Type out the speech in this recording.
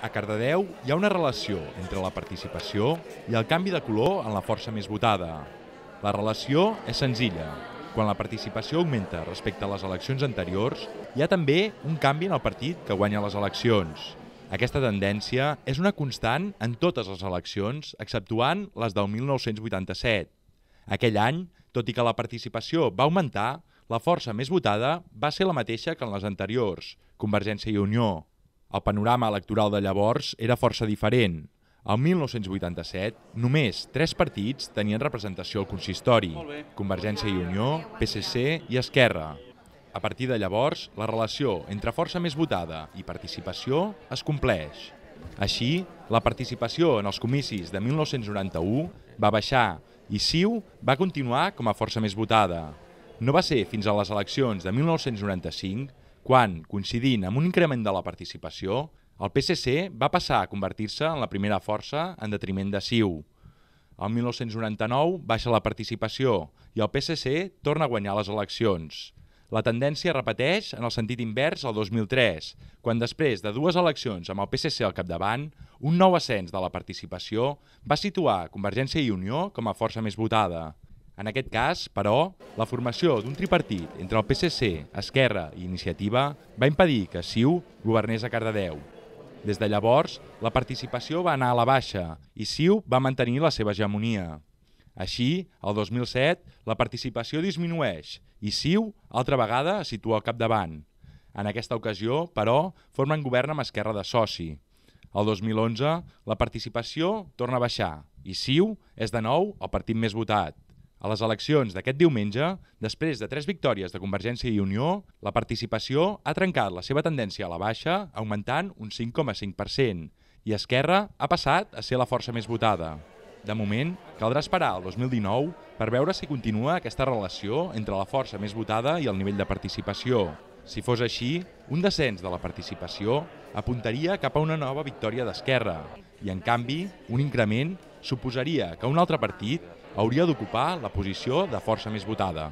A Cardedeu hi ha una relació entre la participació i el canvi de color en la força més votada. La relació és senzilla. Quan la participació augmenta respecte a les eleccions anteriors, hi ha també un canvi en el partit que guanya les eleccions. Aquesta tendència és una constant en totes les eleccions, exceptuant les del 1987. Aquell any, tot i que la participació va augmentar, la força més votada va ser la mateixa que en les anteriors, Convergència i Unió. El panorama electoral de llavors era força diferent. El 1987, només tres partits tenien representació al consistori, Convergència i Unió, PSC i Esquerra. A partir de llavors, la relació entre força més votada i participació es compleix. Així, la participació en els comicis de 1991 va baixar i CiU va continuar com a força més votada. No va ser fins a les eleccions de 1995 quan, coincidint amb un increment de la participació, el PSC va passar a convertir-se en la primera força en detriment de CiU. El 1999 baixa la participació i el PSC torna a guanyar les eleccions. La tendència repeteix en el sentit invers al 2003, quan després de dues eleccions amb el PSC al capdavant, un nou ascens de la participació va situar Convergència i Unió com a força més votada. En aquest cas, però, la formació d'un tripartit entre el PSC, Esquerra i Iniciativa va impedir que CiU governés a Cardedeu. Des de llavors, la participació va anar a la baixa i CiU va mantenir la seva hegemonia. Així, el 2007, la participació disminueix i CiU, altra vegada, es situa al capdavant. En aquesta ocasió, però, formen govern amb Esquerra de soci. El 2011, la participació torna a baixar i CiU és de nou el partit més votat. A les eleccions d'aquest diumenge, després de tres victòries de Convergència i Unió, la participació ha trencat la seva tendència a la baixa, augmentant un 5,5%, i Esquerra ha passat a ser la força més votada. De moment, caldrà esperar el 2019 per veure si continua aquesta relació entre la força més votada i el nivell de participació. Si fos així, un descens de la participació apuntaria cap a una nova victòria d'Esquerra i, en canvi, un increment suposaria que un altre partit hauria d'ocupar la posició de força més votada.